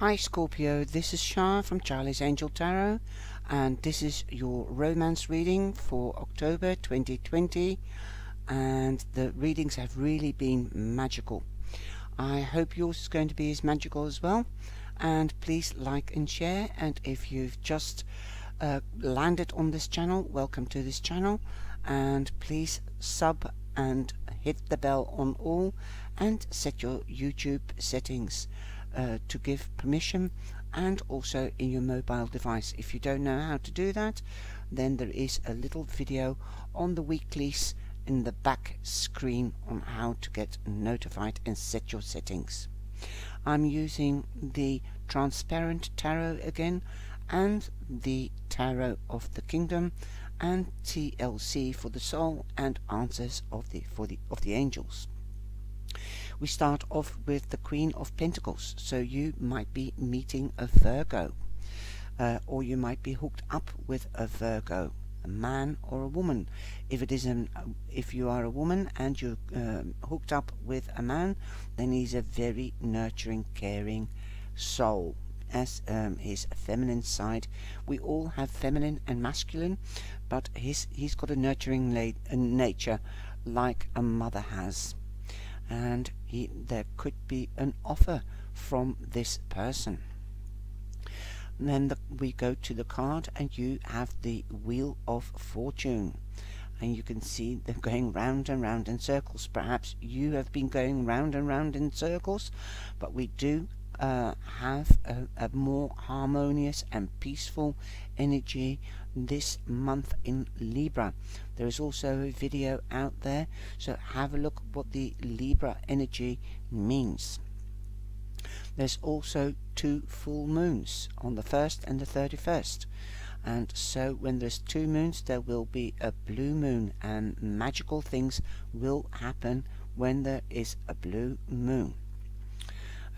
Hi Scorpio, this is Shah from Charlie's Angel Tarot and this is your romance reading for October 2020 and the readings have really been magical. I hope yours is going to be as magical as well and please like and share and if you've just uh, landed on this channel, welcome to this channel and please sub and hit the bell on all and set your YouTube settings uh, to give permission and also in your mobile device. If you don't know how to do that, then there is a little video on the weeklies in the back screen on how to get notified and set your settings. I'm using the transparent tarot again and the tarot of the kingdom and TLC for the soul and answers of the for the of the angels we start off with the Queen of Pentacles. So you might be meeting a Virgo, uh, or you might be hooked up with a Virgo, a man or a woman. If it is an, if you are a woman and you're um, hooked up with a man, then he's a very nurturing, caring soul. As um, his feminine side, we all have feminine and masculine, but his he's got a nurturing la- nature like a mother has and he, there could be an offer from this person. And then the, we go to the card and you have the Wheel of Fortune and you can see them going round and round in circles. Perhaps you have been going round and round in circles, but we do uh, have a, a, more harmonious and peaceful energy this month in Libra. There is also a video out there, so have a look what the Libra energy means. There's also two full moons on the 1st and the 31st. And so when there's two moons, there will be a blue moon, and magical things will happen when there is a blue moon.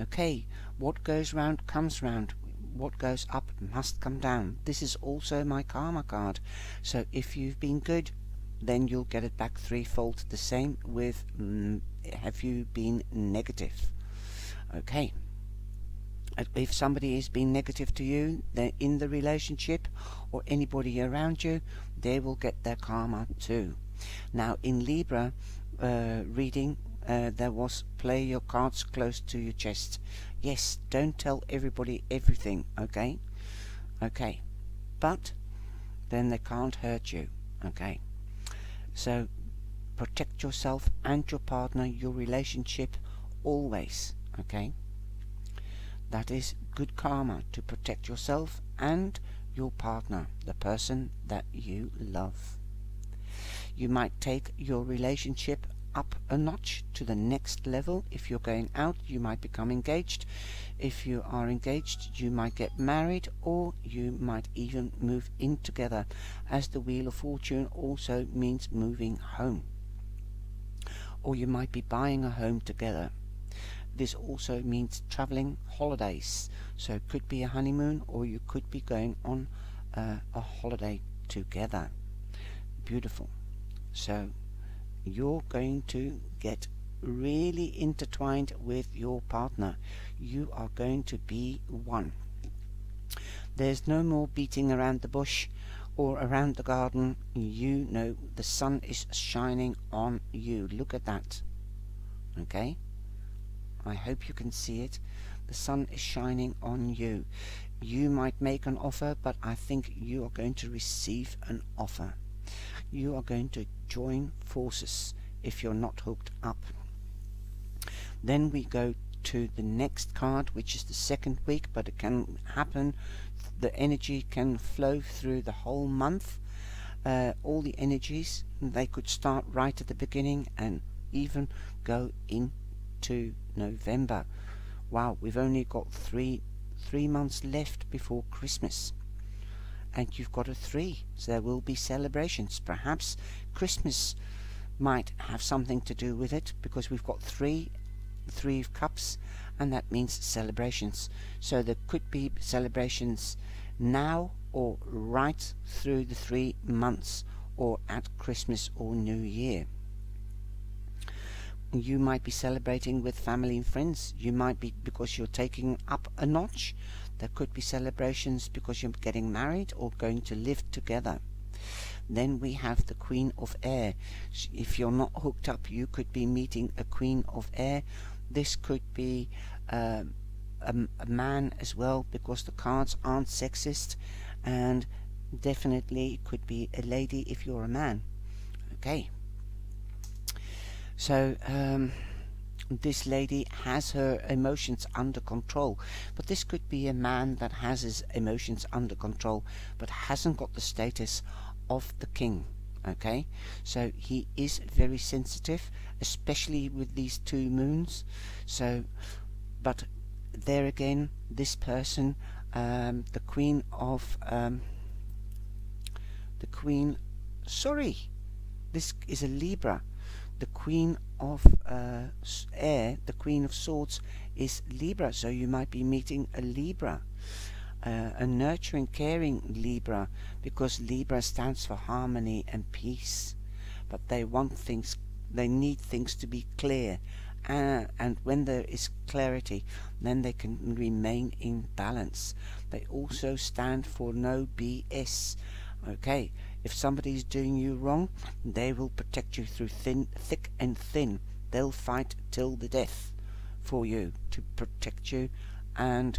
Okay, what goes round comes round what goes up must come down. This is also my karma card. So if you've been good, then you'll get it back threefold. The same with mm, have you been negative. Okay. If somebody has been negative to you then in the relationship or anybody around you, they will get their karma too. Now in Libra uh, reading, uh, there was play your cards close to your chest. Yes, don't tell everybody everything, okay? Okay. But then they can't hurt you, okay? So protect yourself and your partner, your relationship always, okay? That is good karma to protect yourself and your partner, the person that you love. You might take your relationship up a notch to the next level. If you're going out, you might become engaged. If you are engaged, you might get married or you might even move in together, as the Wheel of Fortune also means moving home. Or you might be buying a home together. This also means traveling holidays. So it could be a honeymoon or you could be going on uh, a holiday together. Beautiful. So you're going to get really intertwined with your partner. You are going to be one. There's no more beating around the bush or around the garden. You know the sun is shining on you. Look at that. Okay? I hope you can see it. The sun is shining on you. You might make an offer, but I think you are going to receive an offer you are going to join forces if you're not hooked up. Then we go to the next card, which is the second week, but it can happen. The energy can flow through the whole month. Uh, all the energies, they could start right at the beginning and even go into November. Wow, we've only got three three months left before Christmas and you've got a three. So there will be celebrations. Perhaps Christmas might have something to do with it because we've got three, three of cups, and that means celebrations. So there could be celebrations now or right through the three months or at Christmas or New Year. you might be celebrating with family and friends. You might be because you're taking up a notch. There could be celebrations because you're getting married or going to live together. Then we have the Queen of Air. If you're not hooked up, you could be meeting a Queen of Air. This could be uh, a, a man as well because the cards aren't sexist and definitely it could be a lady if you're a man. Okay. So, um, this lady has her emotions under control. But this could be a man that has his emotions under control but hasn't got the status of the king. Okay, so he is very sensitive, especially with these two moons. So, but there again, this person, um, the queen of um, the queen, sorry, this is a Libra the Queen of uh, Air, the Queen of Swords, is Libra, so you might be meeting a Libra. Uh, a nurturing, caring Libra, because Libra stands for harmony and peace. But they want things, they need things to be clear. Uh, and when there is clarity, then they can remain in balance. They also stand for no BS. Okay, if somebody is doing you wrong, they will protect you through thin, thick and thin. They'll fight till the death for you to protect you and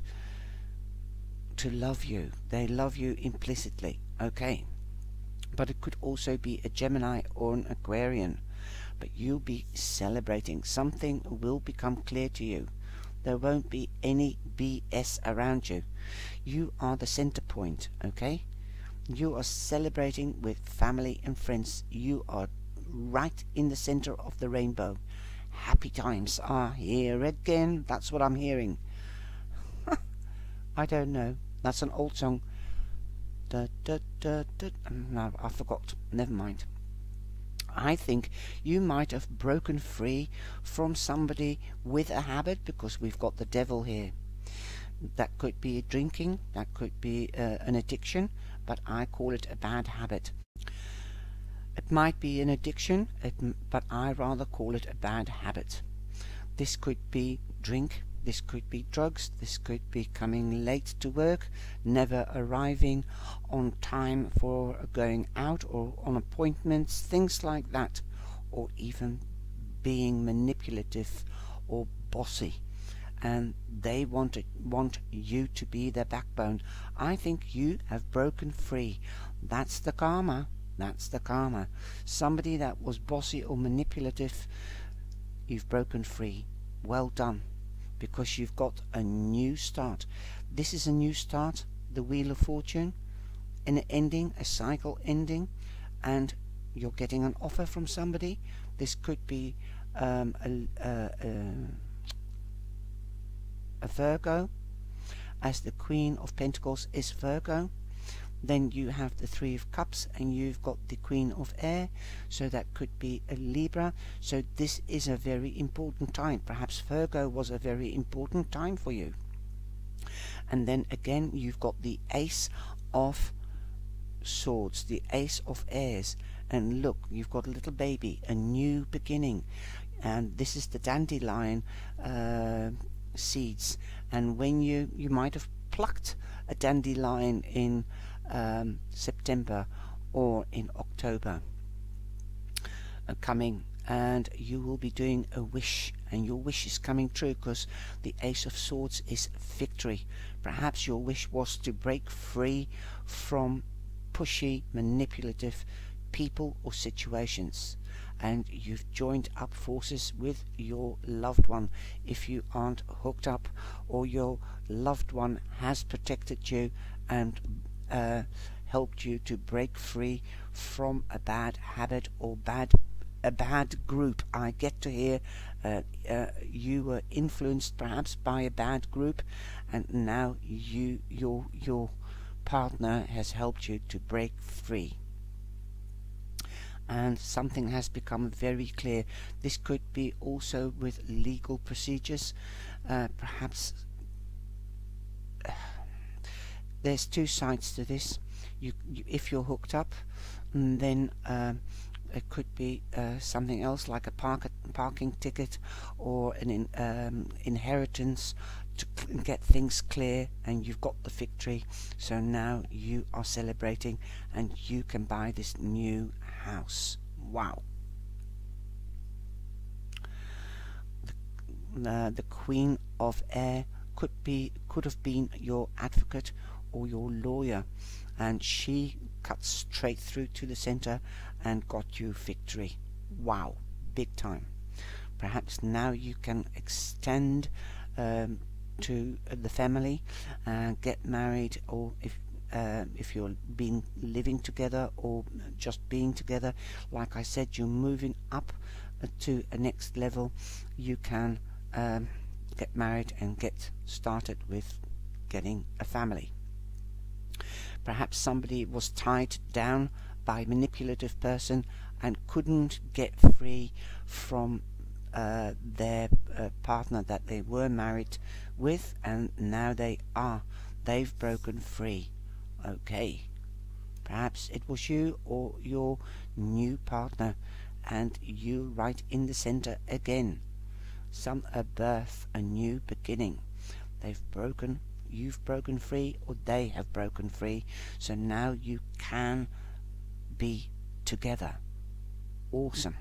to love you. They love you implicitly. Okay. But it could also be a Gemini or an Aquarian. But you'll be celebrating. Something will become clear to you. There won't be any BS around you. You are the center point, okay? You are celebrating with family and friends. You are right in the center of the rainbow. Happy times are here again. That's what I'm hearing. I don't know. That's an old song. Da, da, da. No, I forgot. Never mind. I think you might have broken free from somebody with a habit because we've got the devil here. That could be drinking, that could be uh, an addiction, but I call it a bad habit. It might be an addiction, it, but I rather call it a bad habit. This could be drink, this could be drugs, this could be coming late to work, never arriving on time for going out or on appointments, things like that, or even being manipulative or bossy and they want it, want you to be their backbone. I think you have broken free. That's the karma. That's the karma. Somebody that was bossy or manipulative, you've broken free. Well done. Because you've got a new start. This is a new start, the Wheel of Fortune, an ending, a cycle ending, and you're getting an offer from somebody. This could be um, a, a, a a Virgo, as the Queen of Pentacles is Virgo. Then you have the Three of Cups and you've got the Queen of Air, so that could be a Libra. So this is a very important time. Perhaps Virgo was a very important time for you. And then again you've got the Ace of Swords, the Ace of Airs. And look, you've got a little baby, a new beginning. And this is the dandelion uh, seeds. And when you you might have plucked a dandelion in um, September or in October uh, coming and you will be doing a wish and your wish is coming true because the ace of swords is victory. Perhaps your wish was to break free from pushy manipulative people or situations and you've joined up forces with your loved one. If you aren't hooked up or your loved one has protected you and uh, helped you to break free from a bad habit or bad a bad group I get to hear uh, uh, you were influenced perhaps by a bad group and now you your your partner has helped you to break free and something has become very clear. This could be also with legal procedures. Uh, perhaps there's two sides to this. You, you, if you're hooked up, then uh, it could be uh, something else like a park parking ticket or an in, um, inheritance to get things clear and you've got the victory so now you are celebrating and you can buy this new house. Wow. The, uh, the queen of air could be could have been your advocate or your lawyer and she cut straight through to the center and got you victory. Wow. Big time. Perhaps now you can extend um, to the family and get married or if uh, if you're been living together or just being together like I said you're moving up uh, to a next level you can um, get married and get started with getting a family. Perhaps somebody was tied down by manipulative person and couldn't get free from uh, their uh, partner that they were married with and now they are. They've broken free okay. Perhaps it was you or your new partner and you right in the center again. Some a birth a new beginning. They've broken you've broken free or they have broken free. So now you can be together. Awesome.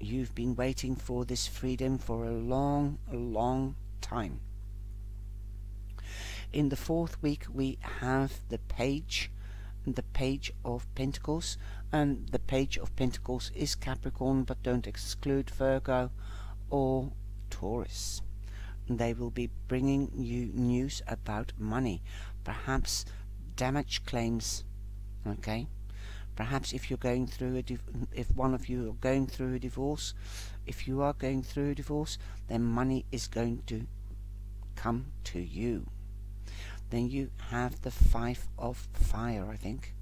You've been waiting for this freedom for a long, long time. In the fourth week, we have the page, the page of Pentacles, and the page of Pentacles is Capricorn, but don't exclude Virgo or Taurus. They will be bringing you news about money, perhaps damage claims, okay? Perhaps if you're going through a if one of you are going through a divorce, if you are going through a divorce, then money is going to come to you. Then you have the five of fire, I think.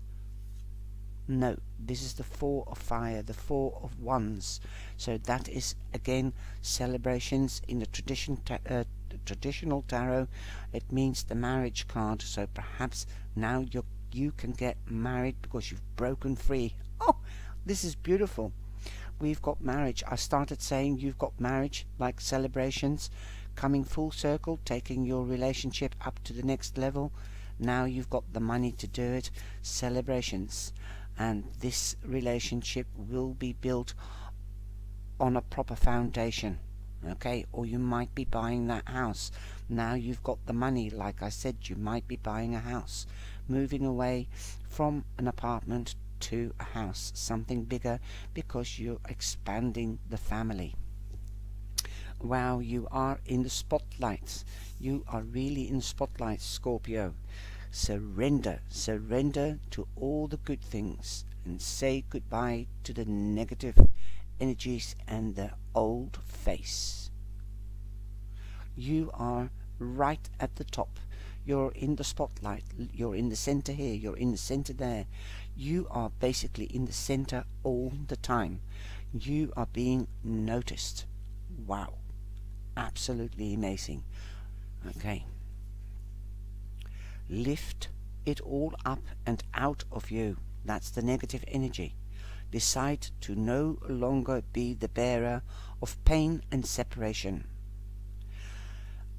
No, this is the four of fire, the four of wands. So that is again celebrations in the tradition ta uh, traditional tarot. It means the marriage card. So perhaps now you're you can get married because you've broken free. Oh, this is beautiful. We've got marriage. I started saying you've got marriage, like celebrations, coming full circle, taking your relationship up to the next level. Now you've got the money to do it. Celebrations. And this relationship will be built on a proper foundation okay or you might be buying that house now you've got the money like I said you might be buying a house moving away from an apartment to a house, something bigger because you're expanding the family. Wow, you are in the spotlight. You are really in the spotlight, Scorpio. Surrender, surrender to all the good things and say goodbye to the negative energies and the old face. You are right at the top you're in the spotlight, you're in the center here, you're in the center there. You are basically in the center all the time. You are being noticed. Wow. Absolutely amazing. Okay. Lift it all up and out of you. That's the negative energy. Decide to no longer be the bearer of pain and separation.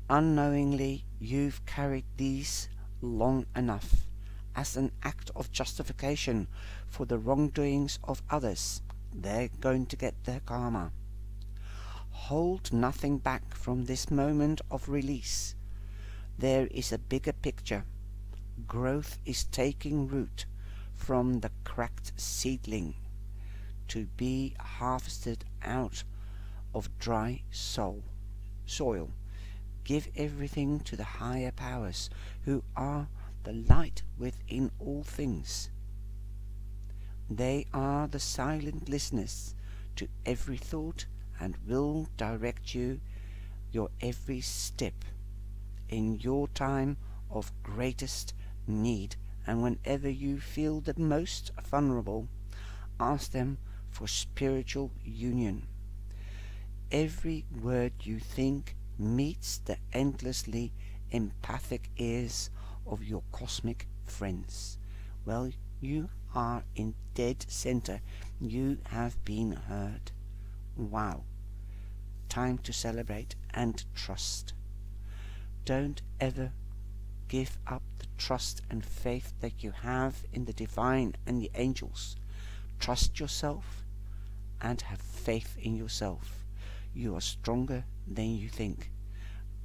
Unknowingly, you've carried these long enough as an act of justification for the wrongdoings of others. They're going to get their karma. Hold nothing back from this moment of release. There is a bigger picture. Growth is taking root from the cracked seedling to be harvested out of dry soul, soil. Give everything to the higher powers, who are the light within all things. They are the silent listeners to every thought and will direct you your every step in your time of greatest need and whenever you feel the most vulnerable ask them for spiritual union every word you think meets the endlessly empathic ears of your cosmic friends. Well, you are in dead center. You have been heard. Wow. Time to celebrate and trust. Don't ever give up the trust and faith that you have in the divine and the angels. Trust yourself and have faith in yourself. You are stronger than you think.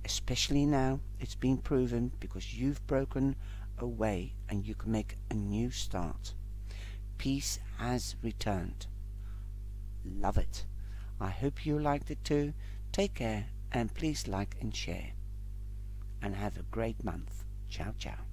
Especially now, it's been proven because you've broken away and you can make a new start. Peace has returned. Love it. I hope you liked it too. Take care and please like and share. And have a great month. Ciao, ciao.